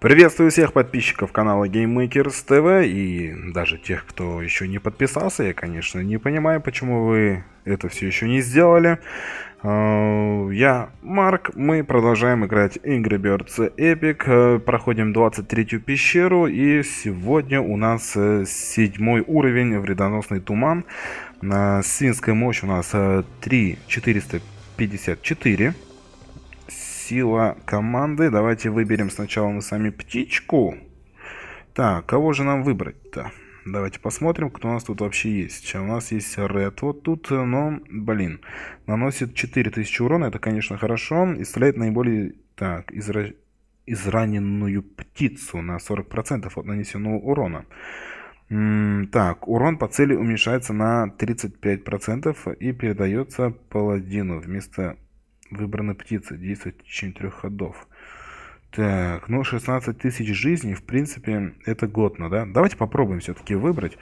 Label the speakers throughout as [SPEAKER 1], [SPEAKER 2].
[SPEAKER 1] Приветствую всех подписчиков канала GameMakers TV и даже тех, кто еще не подписался. Я, конечно, не понимаю, почему вы это все еще не сделали. А, я Марк, мы продолжаем играть Angry Birds Epic, э, проходим 23-ю пещеру и сегодня у нас э, седьмой уровень вредоносный туман. На свинская мощь у нас 3454. Э, Сила команды. Давайте выберем сначала мы сами птичку. Так, кого же нам выбрать-то? Давайте посмотрим, кто у нас тут вообще есть. У нас есть Red вот тут, но, блин, наносит 4000 урона. Это, конечно, хорошо. Исцеляет наиболее... Так, изра... израненную птицу на 40% от нанесенного урона. Так, урон по цели уменьшается на 35% и передается паладину вместо Выбрана птица. Действует в течение трех ходов. Так, ну 16 тысяч жизней, в принципе, это годно, да? Давайте попробуем все-таки выбрать.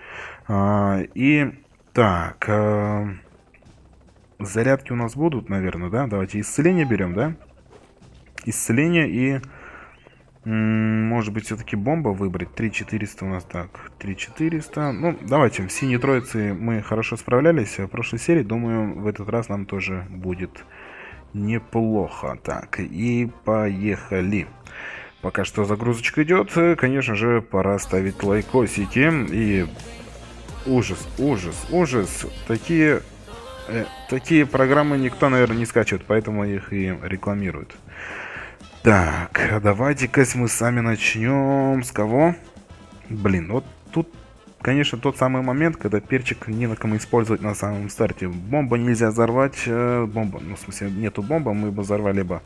[SPEAKER 1] А, и, так, а, зарядки у нас будут, наверное, да? Давайте исцеление берем, да? Исцеление и, может быть, все-таки бомба выбрать. 3400 у нас, так, 3400. Ну, давайте, в синей троице мы хорошо справлялись в прошлой серии. Думаю, в этот раз нам тоже будет Неплохо. Так, и поехали. Пока что загрузочка идет. Конечно же, пора ставить лайкосики. И ужас, ужас, ужас. Такие, э, такие программы никто, наверное, не скачивает, поэтому их и рекламируют. Так, давайте-ка мы сами начнем. С кого? Блин, вот тут конечно, тот самый момент, когда перчик не на кому использовать на самом старте. Бомба нельзя взорвать, э, бомба, ну, в смысле, нету бомба, мы бы взорвали бы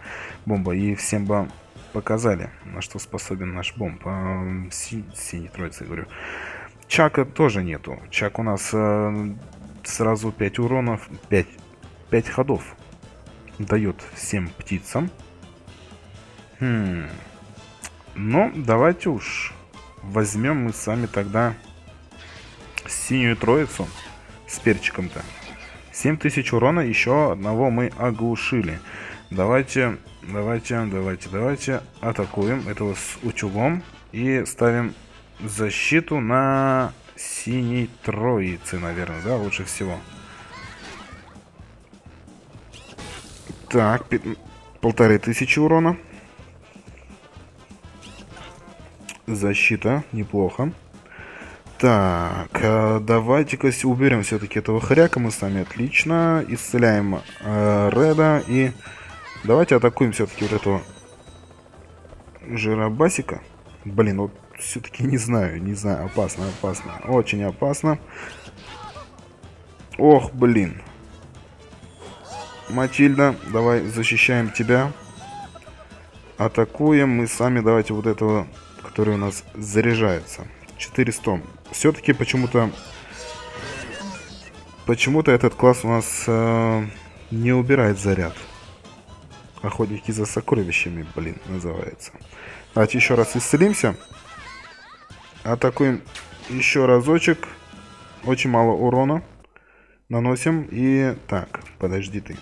[SPEAKER 1] бомбу и всем бы показали, на что способен наш бомб. А, си, синий троица, говорю. Чака тоже нету. Чак у нас э, сразу 5 уронов, 5, 5 ходов дает всем птицам. Хм. Ну, давайте уж возьмем мы сами тогда синюю троицу с перчиком-то. 7000 урона, еще одного мы оглушили. Давайте, давайте, давайте, давайте атакуем этого с утюгом и ставим защиту на синей троице, наверное, да, лучше всего. Так, полторы тысячи урона. Защита, неплохо. Так, э, давайте-ка уберем все-таки этого хряка мы с вами. Отлично. Исцеляем э, Реда. И давайте атакуем все-таки вот этого жиробасика. Блин, вот все-таки не знаю, не знаю. Опасно, опасно. Очень опасно. Ох, блин. Матильда, давай защищаем тебя. Атакуем мы сами. Давайте вот этого, который у нас заряжается. 400. Все-таки почему-то... Почему-то этот класс у нас э, не убирает заряд. Охотники за сокровищами, блин, называется. Давайте еще раз исцелимся. Атакуем еще разочек. Очень мало урона. Наносим. И... Так, подожди ты.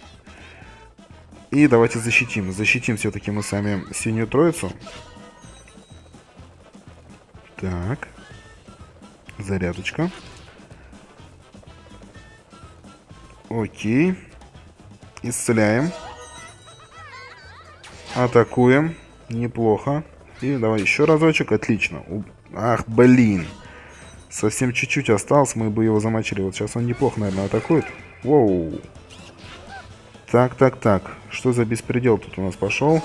[SPEAKER 1] И давайте защитим. Защитим все-таки мы сами синюю троицу. Так. Зарядочка. Окей. Исцеляем. Атакуем. Неплохо. И давай еще разочек. Отлично. Ах, блин. Совсем чуть-чуть осталось. Мы бы его замочили. Вот сейчас он неплохо, наверное, атакует. Воу. Так, так, так. Что за беспредел тут у нас пошел?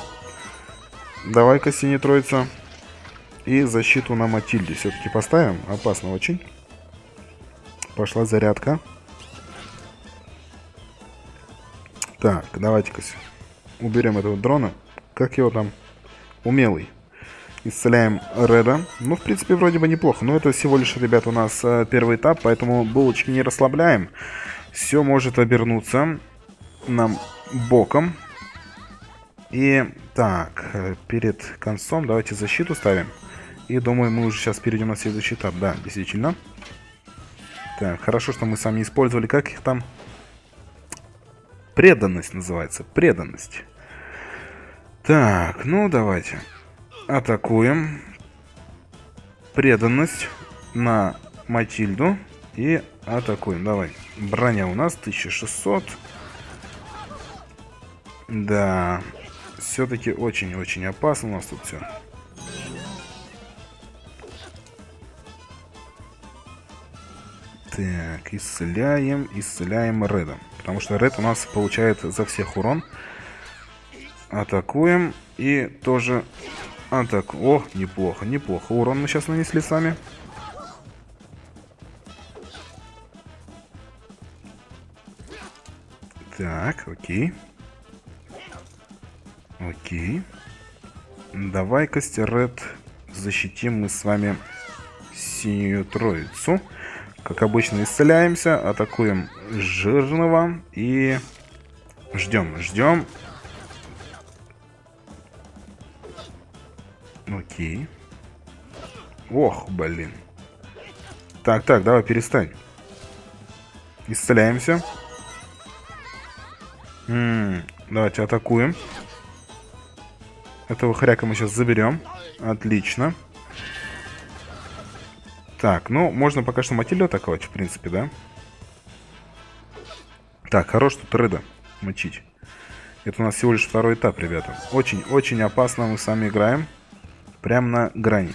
[SPEAKER 1] Давай-ка, синий троица. И защиту на Матильде все-таки поставим. Опасно очень. Пошла зарядка. Так, давайте-ка уберем этого дрона. Как его там? Умелый. Исцеляем Реда. Ну, в принципе, вроде бы неплохо. Но это всего лишь, ребят, у нас э, первый этап, поэтому булочки не расслабляем. Все может обернуться нам боком. И так, э, перед концом давайте защиту ставим. И думаю, мы уже сейчас перейдем на следующий этап. Да, действительно. Так, хорошо, что мы сами использовали. Как их там? Преданность называется. Преданность. Так, ну давайте. Атакуем. Преданность на Матильду. И атакуем. Давай. Броня у нас 1600. Да. Все-таки очень-очень опасно у нас тут все. Так, исцеляем, исцеляем Реда. Потому что Ред у нас получает за всех урон. Атакуем. И тоже атак. О, неплохо, неплохо. Урон мы сейчас нанесли сами. Так, окей. Окей. Давай-ка, Ред, защитим мы с вами синюю троицу. Как обычно, исцеляемся, атакуем жирного и ждем, ждем. Окей. Ох, блин. Так, так, давай перестань. Исцеляемся. М -м, давайте атакуем. Этого хряка мы сейчас заберем. Отлично. Так, ну, можно пока что Матильду атаковать, в принципе, да? Так, хорош тут Реда мочить. Это у нас всего лишь второй этап, ребята. Очень-очень опасно мы сами играем. Прям на грани.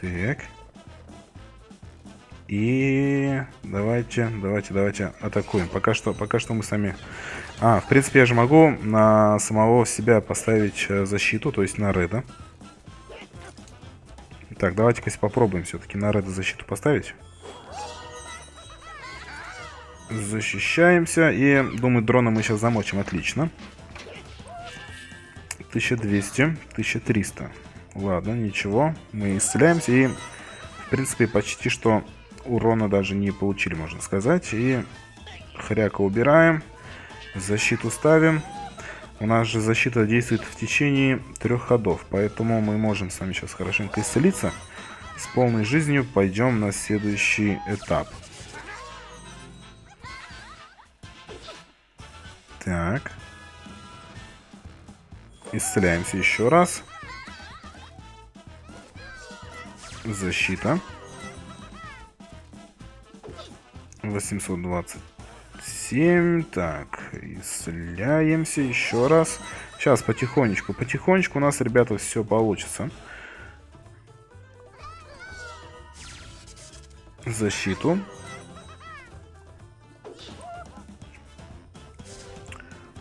[SPEAKER 1] Так. И давайте, давайте, давайте атакуем. Пока что, пока что мы сами... А, в принципе, я же могу на самого себя поставить э, защиту, то есть на Реда. Так, давайте-ка попробуем все-таки на Реда защиту поставить. Защищаемся. И, думаю, дрона мы сейчас замочим. Отлично. 1200, 1300. Ладно, ничего. Мы исцеляемся и, в принципе, почти что урона даже не получили, можно сказать. И хряка убираем. Защиту ставим. У нас же защита действует в течение трех ходов, поэтому мы можем с вами сейчас хорошенько исцелиться. С полной жизнью пойдем на следующий этап. Так. Исцеляемся еще раз. Защита. 820 7. Так, исцеляемся еще раз. Сейчас потихонечку, потихонечку у нас, ребята, все получится. Защиту.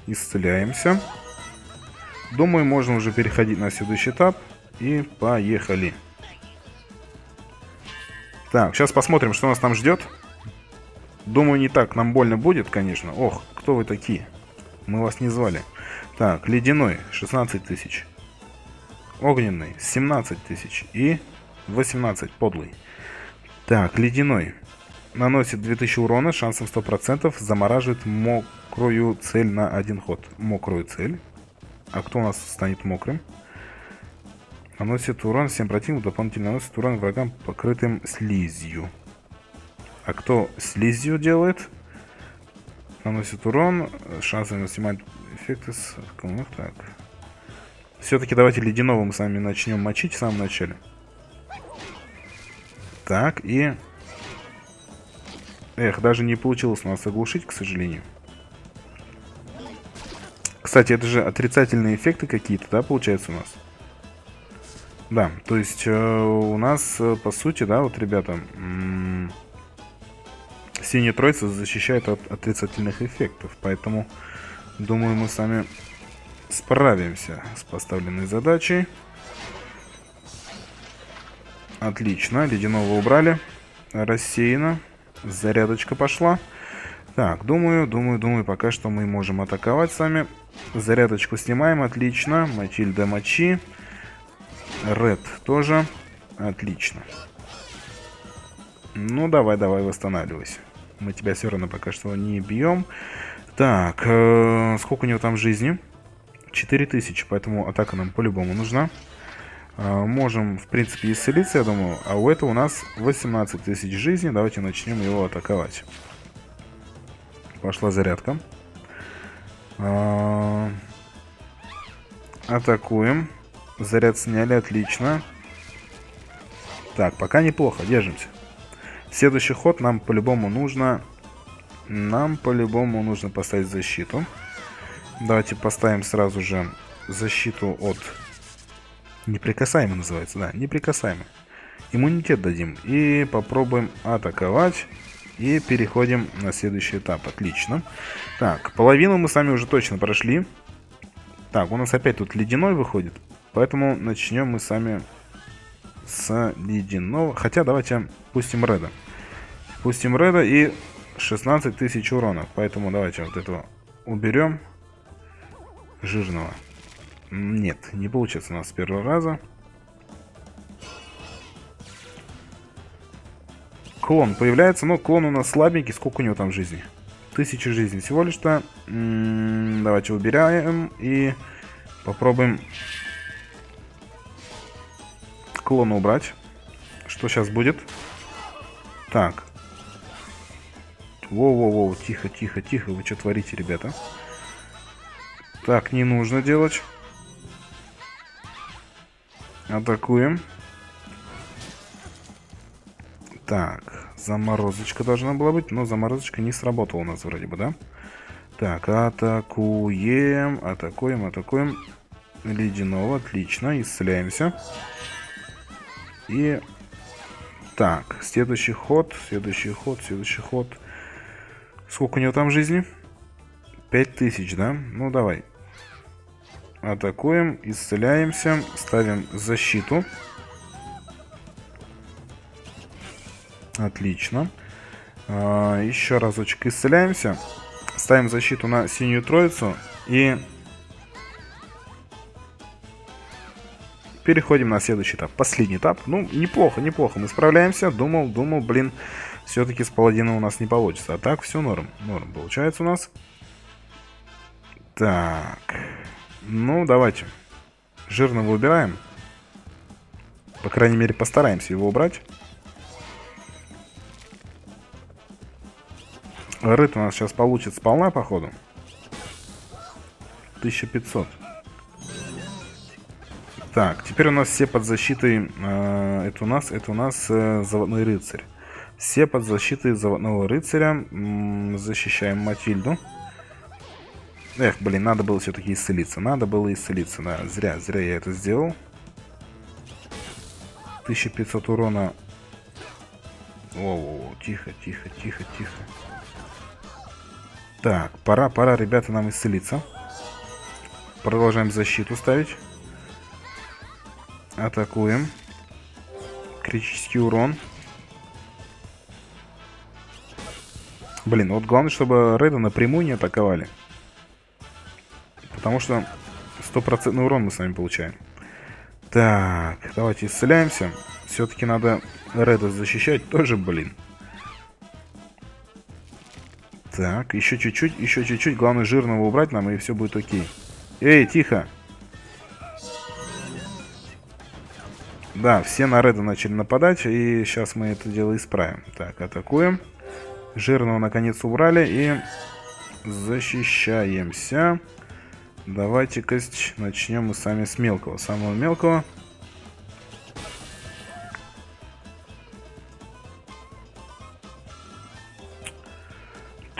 [SPEAKER 1] Исцеляемся. Думаю, можно уже переходить на следующий этап. И поехали. Так, сейчас посмотрим, что нас там ждет. Думаю, не так нам больно будет, конечно. Ох, кто вы такие? Мы вас не звали. Так, ледяной 16 тысяч. Огненный 17 тысяч. И 18, подлый. Так, ледяной. Наносит 2000 урона, шансом 100%. Замораживает мокрую цель на один ход. Мокрую цель. А кто у нас станет мокрым? Наносит урон всем противникам, дополнительно наносит урон врагам, покрытым слизью. А кто слизью делает? Наносит урон. Шансы на снимать эффекты с... Ну, так. Все-таки давайте ледяного мы с вами начнем мочить в самом начале. Так, и... Эх, даже не получилось нас оглушить, к сожалению. Кстати, это же отрицательные эффекты какие-то, да, получается у нас? Да, то есть э, у нас, э, по сути, да, вот, ребята, Синяя троица защищает от отрицательных эффектов, поэтому, думаю, мы с вами справимся с поставленной задачей. Отлично, ледяного убрали. Рассеяно. Зарядочка пошла. Так, думаю, думаю, думаю, пока что мы можем атаковать с вами. Зарядочку снимаем, отлично. Матильда мочи. Ред тоже. Отлично. Ну, давай, давай, восстанавливайся. Мы тебя все равно пока что не бьем. Так, э, сколько у него там жизни? 4000, поэтому атака нам по-любому нужна. Э, можем, в принципе, исцелиться, я думаю. А у этого у нас 18 тысяч жизни. Давайте начнем его атаковать. Пошла зарядка. Э, атакуем. Заряд сняли, отлично. Так, пока неплохо, держимся. Следующий ход нам по-любому нужно... Нам по-любому нужно поставить защиту. Давайте поставим сразу же защиту от... Неприкасаемый называется, да, неприкасаемый. Иммунитет дадим. И попробуем атаковать. И переходим на следующий этап. Отлично. Так, половину мы с вами уже точно прошли. Так, у нас опять тут ледяной выходит. Поэтому начнем мы с вами с ледяного. Хотя давайте пустим Реда. Пустим Реда и 16 тысяч урона. Поэтому давайте вот этого уберем. Жирного. Нет, не получится у нас с первого раза. Клон появляется, но клон у нас слабенький. Сколько у него там жизни? Тысяча жизней всего лишь-то. Давайте убираем и попробуем клона убрать. Что сейчас будет? Так. Воу-воу-воу, тихо, тихо, тихо. Вы что творите, ребята? Так, не нужно делать. Атакуем. Так, заморозочка должна была быть, но заморозочка не сработала у нас вроде бы, да? Так, атакуем, атакуем, атакуем. Ледяного, отлично, исцеляемся. И... Так, следующий ход, следующий ход, следующий ход. Сколько у него там жизни? 5000, да? Ну, давай. Атакуем, исцеляемся, ставим защиту. Отлично. А, еще разочек исцеляемся. Ставим защиту на синюю троицу и переходим на следующий этап. Последний этап. Ну, неплохо, неплохо. Мы справляемся. Думал, думал, блин, все-таки с паладином у нас не получится. А так все норм. Норм получается у нас. Так. Ну, давайте. Жирного убираем. По крайней мере, постараемся его убрать. Рыт у нас сейчас получит сполна, походу. 1500. Так, теперь у нас все под защитой... Э, это у нас, это у нас э, заводной рыцарь. Все под защитой заводного рыцаря. М -м, защищаем Матильду. Эх, блин, надо было все-таки исцелиться. Надо было исцелиться, да. Зря, зря я это сделал. 1500 урона. О, тихо, тихо, тихо, тихо. Так, пора, пора, ребята, нам исцелиться. Продолжаем защиту ставить. Атакуем. Критический урон. Блин, вот главное, чтобы Реда напрямую не атаковали. Потому что стопроцентный урон мы с вами получаем. Так, давайте исцеляемся. Все-таки надо Реда защищать тоже, блин. Так, еще чуть-чуть, еще чуть-чуть. Главное жирного убрать нам, и все будет окей. Эй, тихо. Да, все на Реда начали нападать, и сейчас мы это дело исправим. Так, атакуем. Жирного наконец убрали, и защищаемся. Давайте-ка начнем мы сами с мелкого. Самого мелкого.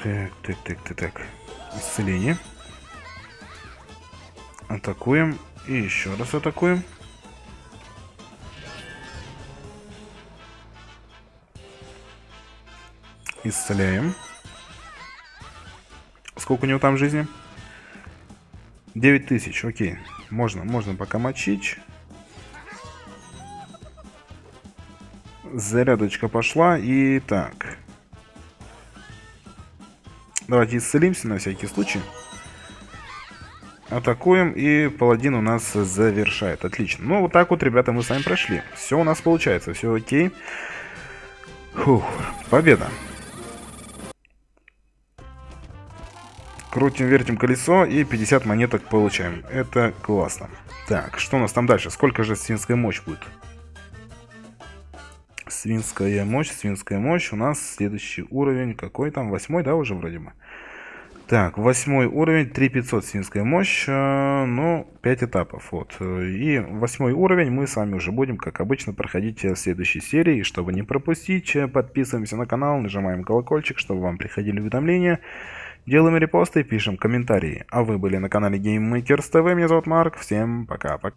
[SPEAKER 1] Так, так, так, так, так. Исцеление. Атакуем. И еще раз атакуем. Исцеляем. Сколько у него там жизни? 9000, окей. Можно, можно пока мочить. Зарядочка пошла. И так. Давайте исцелимся на всякий случай. Атакуем, и паладин у нас завершает. Отлично. Ну, вот так вот, ребята, мы с вами прошли. Все у нас получается, все окей. Фух, победа. Крутим, вертим колесо и 50 монеток получаем. Это классно. Так, что у нас там дальше? Сколько же свинская мощь будет? Свинская мощь, свинская мощь. У нас следующий уровень. Какой там? Восьмой, да, уже вроде бы? Так, восьмой уровень, 3500 свинская мощь. Э, ну, 5 этапов. Вот. И восьмой уровень мы с вами уже будем, как обычно, проходить в следующей серии. Чтобы не пропустить, э, подписываемся на канал, нажимаем колокольчик, чтобы вам приходили уведомления. Делаем репосты и пишем комментарии. А вы были на канале GameMakers TV. Меня зовут Марк. Всем пока-пока.